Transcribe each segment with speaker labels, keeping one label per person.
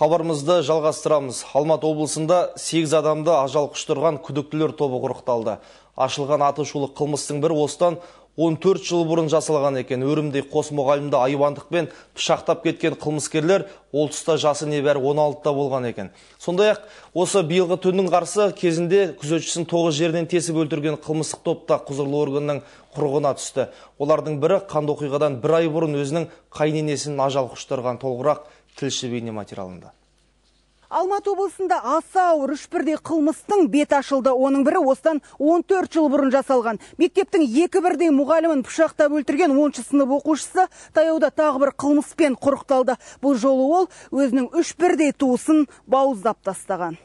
Speaker 1: Хабарымызды жалғастырамыз. Алматы облысында 8 адамды ажал құштырған күдіктілер тобы құрықталды. Ашылған атышулы қылмыстың бір осыдан 14 жыл бұрын жасалған екен. Өрімдей қос мұғалімді айуандықпен пышақтап кеткен қылмыскерлер ол тұста жасы небәрі 16-та болған екен. Сондай-ақ осы биылғы түннің қарсы кезінде күзетшісін тоғыз жерден тесіп өлтірген қылмыстық топта құзырлы органның құрығына түсті. Олардың бірі қанды оқиғадан бір ай бұрын өзінің қайненесін ажал құштырған толығырақ тілші бейне материалында.
Speaker 2: Алматы облысында аса ауыр үш бірдей қылмыстың бет ашылды. Оның бірі осыдан 14 жыл бұрын жасалған. Мектептің екі бірдей мұғалімін пышақтап өлтірген 10 сынып оқушысы таяуда тағы бір қылмыспен құрықталды. Бұл жолы ол өзінің үш бірдей туысын бауыздап тастаған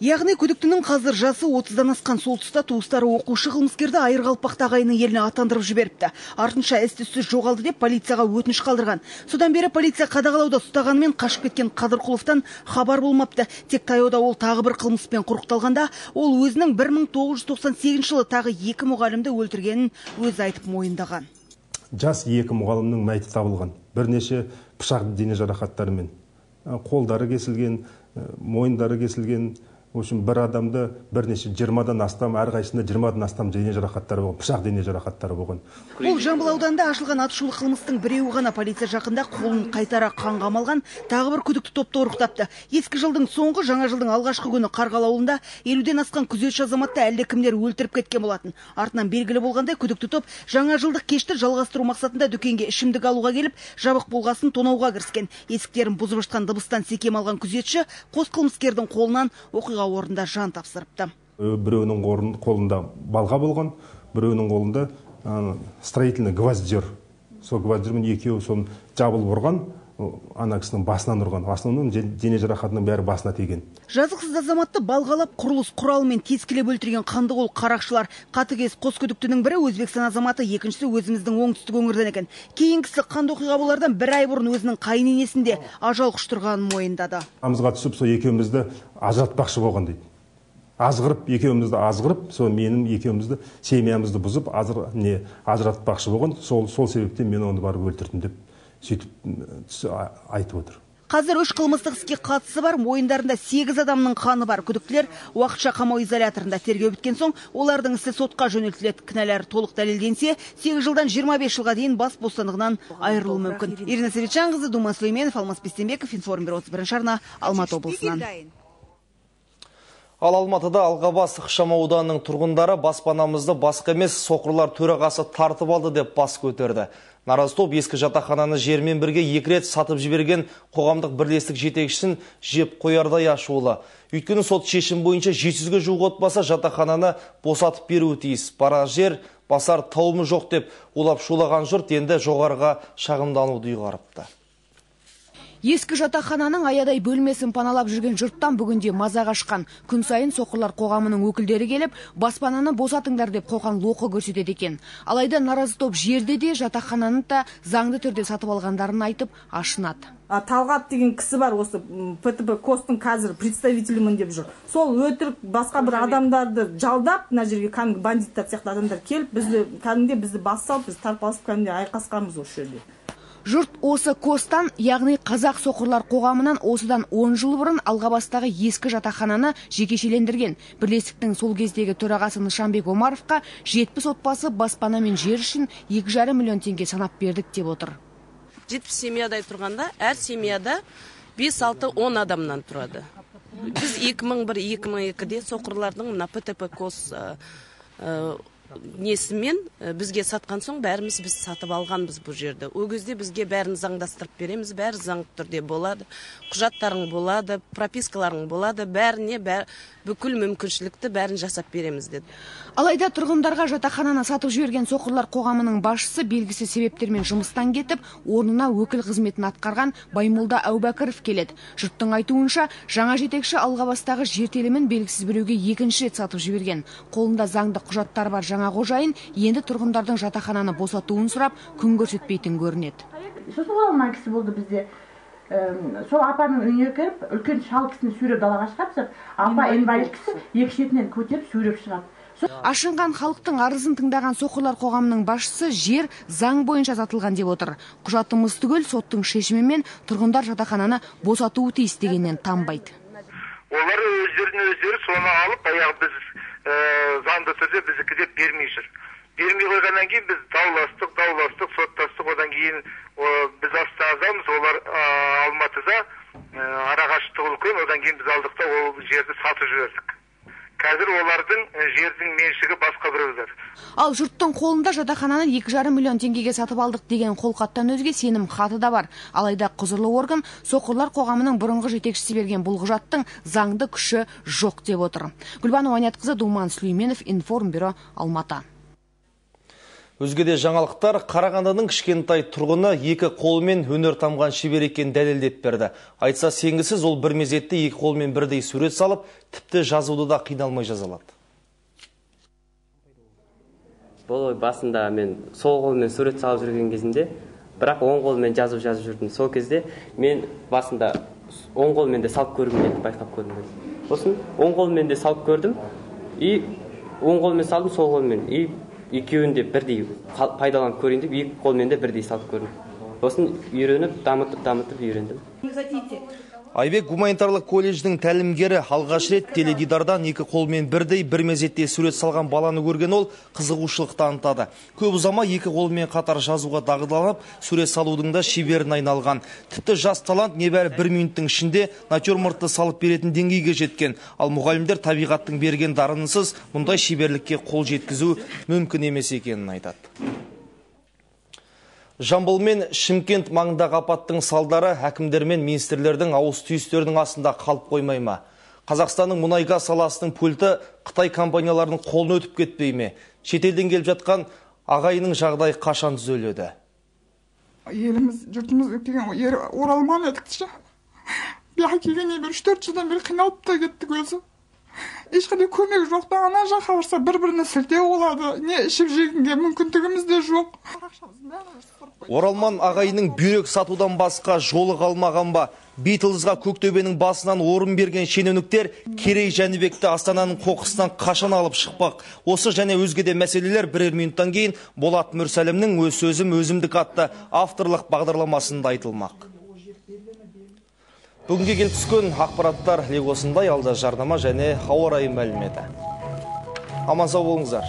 Speaker 2: яғни күдіктінің қазір жасы отыздан асқан сол тұста туыстары оқушы қылмыскерді айыр қалпақты ағайынның еліне атандырып жіберіпті. Артынша із түзсіз жоғалды деп полицияға өтініш қалдырған. Содан бері полиция қадағалауда ұстағанымен қашып кеткен қадырқұловтан хабар болмапты. Тек таяуда ол тағы бір қылмыспен құрықталғанда ол өзінің 1998 жылы тағы екі мұғалімді өлтіргенін өзі айтып мойындаған.
Speaker 3: Жас екі мұғалімнің мәйіті табылған. Бірнеше пышақ дене жарақаттарымен. Қолдары кесілген мойындары кесілген в общем бір адамды бірнеше жиырмадан астам әрқайсысында жиырмадан астам дене жарақаттары болған пышақ дене жарақаттары болған.
Speaker 2: Бұл жамбыл ауданында ашылған атышулы қылмыстың біреуі ғана полиция жақында қолын қайтара қанға малған тағы бір күдікті топты ұрықтапты ескі жылдың соңғы жаңа жылдың алғашқы күні қарғалы ауылында елуден асқан күзетші азаматты әлдекімдер өлтіріп кеткен болатын. Артынан белгілі болғандай күдікті топ жаңа жылдық кешті жалғастыру мақсатында дүкенге ішімдік алуға келіп жабық болғасын тонауға кіріскен. Есіктерін бұзып жатқан дыбыстан секем алған күзетші қос қылмыскердің қолынан оқиға оқиға орнында жан тапсырыпты.
Speaker 3: Біреуінің қолында балға болған біреуінің қолында строительный гвоздер. Сол гвоздермен екеуі соны жабылып ұрған. Ана кісінің басынан ұрған основном дене жарақатының бәрі басына тиген.
Speaker 2: Жазықсыз азаматты балғалап құрылыс құралымен тескілеп өлтірген қандықол қарақшылар. Қатыгез қос күдіктінің бірі өзбекстан азаматы екіншісі өзіміздің оңтүстік өңірден екен. Кейінгісі қанды оқиға бір ай бұрын өзінің қайын де ажал құштырғанын мойындады.
Speaker 3: Амызға түсіп сол екеумізді ажыратпақшы болған дейді. Азғырып екеумізді азғырып сол менің екеумізді семьямызды бұзып азыр, не ажыратпақшы болған. Сол сол себептен мен оны барып өлтірдім деп сөйтіп айтып отыр.
Speaker 2: Қазір үш қылмыстық іске қатысы бар мойындарында сегіз адамның қаны бар. Күдіктілер уақытша қамау изоляторында тергеу біткен соң олардың ісі сотқа жөнелтіледі. Кінәлары толық дәлелденсе сегіз жылдан жиырма бес жылға дейін бас бостандығынан айырылуы мүмкін. Ирина советжанқызы думан сүлейменов алмас бестембеков информбюро отыз бірінші арна алматы облысынан.
Speaker 1: Ал Алматыда Алғабас ықшам ауданының тұрғындары баспанамызды басқа емес соқырлар төрағасы тартып алды деп бас көтерді. Наразы топ ескі жатақхананы жермен бірге екі рет сатып жіберген қоғамдық бірлестік жетекшісін жеп қоярдай ашулы. Өйткені сот шешім бойынша 700-ге жуық отбасы босатып беруі тиіс. Бара жер басар тауымы жоқ деп улап шулаған жұрт енді жоғарыға шағымдануды ұйғарыпты
Speaker 4: ескі жатақхананың аядай бөлмесін паналап жүрген жұрттан бүгінде маза қашқан күн сайын соқырлар қоғамының өкілдері келіп баспананы босатыңдар деп қоқан лоқы көрсетеді екен. Алайда наразы топ жерде де жатақхананы да заңды түрде сатып алғандарын айтып ашынады.
Speaker 5: Талғат деген кісі бар осы птп костың қазір представителімін деп жүр. Сол өтірік басқа бір адамдарды жалдап мына жерге кәдімгі бандиттар сияқты адамдар келіп бізді кәдімгідей бізді бас салып біз тарпалысып кәдімгідей айқасқанбыз осы жерде.
Speaker 4: Жұрт осы костан яғни қазақ соқырлар қоғамынан осыдан 10 жыл бұрын алғабастағы ескі жатақхананы жекешелендірген. Бірлестіктің сол кездегі төрағасы нышанбек омаровқа жетпіс отбасы баспана мен жер үшін екі жарым миллион теңге санап бердік деп отыр.
Speaker 6: Жетпіс семьядай тұрғанда әр семьяда бес алты он адамнан тұрады. Біз 2001 2002де соқырлардың мына птп кос несімен бізге сатқан соң бәріміз біз сатып алғанбыз бұл жерді. Ол кезде бізге бәрін заңдастырып береміз бәрі заңды түрде болады. Құжаттарың болады пропискаларың болады бәріне бәр, бүкіл мүмкіншілікті бәрін жасап береміз деді.
Speaker 4: Алайда тұрғындарға жатақхананы сатып жіберген соқырлар қоғамының басшысы белгісіз себептермен жұмыстан кетіп орнына өкіл қызметін атқарған баймолда әубәкіров келеді. Жұрттың айтуынша жаңа жетекші алғабастағы жер телімін белгісіз біреуге екінші рет сатып жіберген. Қолында заңды құжаттары бар жаңа қожайын енді тұрғындардың жатақхананы босатуын сұрап күн көрсетпейтін көрінеді.
Speaker 7: Сосын алған кісі болды бізде сол апаның үйіне кіріп үлкен шал кісіні сүйреп далаға шығарып апа инвалид кісі екі шетінен көтеріп сүйреп шығады
Speaker 4: ашынған халықтың арызын тыңдаған соқырлар қоғамының басшысы жер заң бойынша сатылған деп отыр. Құжатымыз түгел соттың шешімімен тұрғындар жатақхананы босатуы тиіс дегеннен танбайды.
Speaker 8: Олар өздеріне өздері соны алып баяғы біз ә, заңды түрде біздікі деп бермей жүр бермей қойғаннан кейін біз дауластық дауластық соттастық одан кейін о, біз астанадамыз олар ә, алматыда ә, үлкен одан кейін біз алдық та ол жерді сатып жібердік қазір олардың жердің меншігі басқа біреулер.
Speaker 4: Ал жұрттың қолында жатақхананы екі жарым миллион теңгеге сатып алдық деген қолхаттан өзге сенім хаты да бар. Алайда құзырлы орган соқырлар қоғамының бұрынғы жетекшісі берген бұл құжаттың заңды күші жоқ деп отыр. Гүлбану думан сүлейменов информбюро алматы.
Speaker 1: Өзге де жаңалықтар Қарағандының кішкентай тұрғыны екі қолымен өнер тамған шебер екенін дәлелдеп берді. Айтса сенгісіз ол бір мезетте екі қолмен бірдей сурет салып, тіпті жазуды да қиналмай жазалады.
Speaker 9: бұл басында мен сол қолмен сурет салып жүрген кезінде бірақ оң қолмен жазып жазып жүрдім сол кезде мен басында оң қолмен де салып көргім келді байқап келді сосын оң қолмен де салып көрдім и оң қолмен салдым сол қолмен и екеуін де бірдей пайдаланып көрейін деп екі қолмен де бірдей салып көрдім. Сосын үйреніп дамытып дамытып үйрендім.
Speaker 1: Айбек гуманитарлық колледждің тәлімгері алғаш рет теледидардан екі қолмен бірдей бір мезетте сурет салған баланы көрген ол қызығушылық танытады. Көп ұзамай екі қолмен қатар жазуға дағдыланып, сурет салудың да шеберіне айналған. Тіпті жас талант небәрі бір минуттың ішінде натюрмортты салып беретін деңгейге жеткен. Ал мұғалімдер табиғаттың берген дарынысыз мұндай шеберлікке қол жеткізу мүмкін емес екенін айтады. Жамбыл мен Шымкент маңындағы апаттың салдары әкімдер мен министрлердің ауыз түйістердің астында қалып қоймай ма? Қазақстанның мұнайгаз саласының пульті Қытай компанияларының қолына өтіп кетпей ме? Шетелден келіп жатқан ағайының жағдайы қашан түзеледі?
Speaker 10: еліміз жұртымыз деген ер оралман едік ше бияққа келгеннен бері үш төрт жылдан бері қиналып та кеттік өзі ешқандай көмек жоқ та ана жаққа барса бір біріне сілтеу болады не ішіп жегенге мүмкіндігіміз де жоқ
Speaker 1: Оралман ағайының бүйрек сатудан басқа жолы қалмаған ба? Бейтілізға көктөбенің басынан орын берген шенеуніктер Керей Жәнібекті Астананың қоқысынан қашан алып шықпақ. Осы және өзге де мәселелер бірер минуттан кейін Болат Мүрсәлімнің өз сөзім өзімдік атты авторлық бағдарламасында айтылмақ. Бүгінге келіп түскен ақпараттар легосындай алда жарнама және ауа райы мәліметі. Аман сау болыңыздар.